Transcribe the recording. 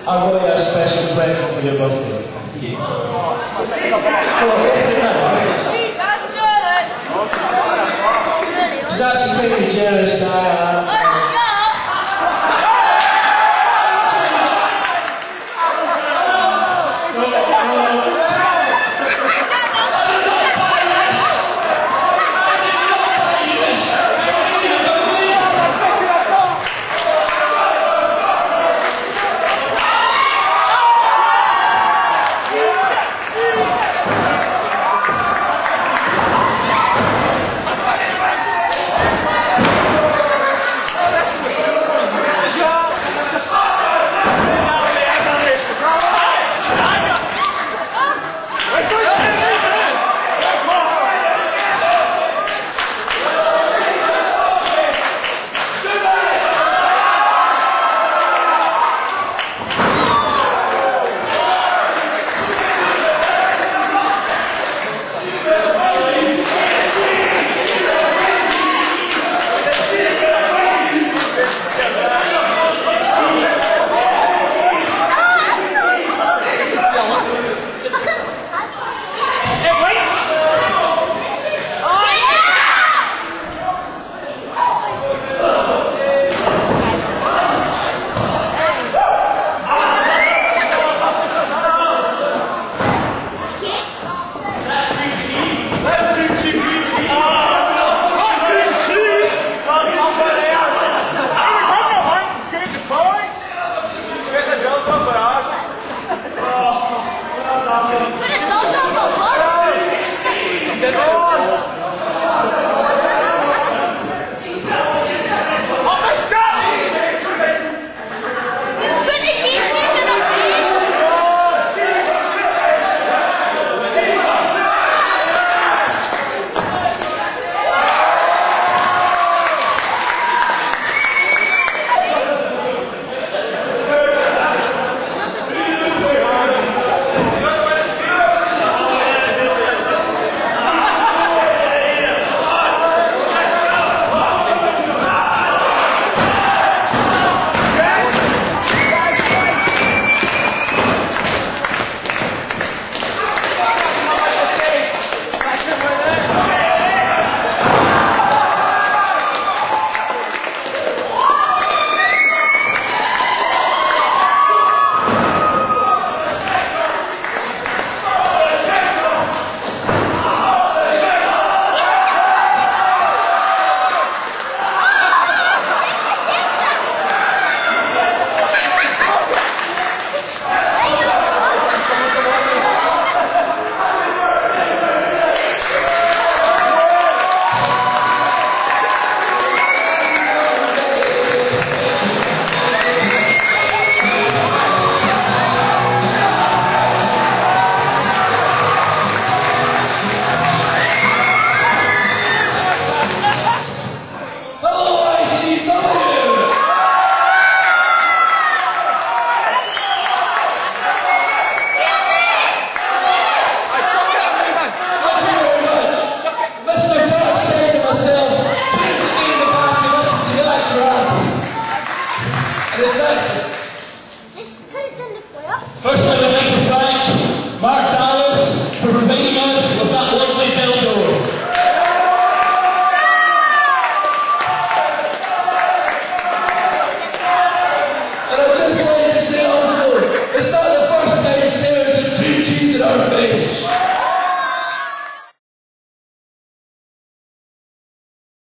I've got you a special present for your birthday. So, open. That's good. So that's thing generous guy. Verdade?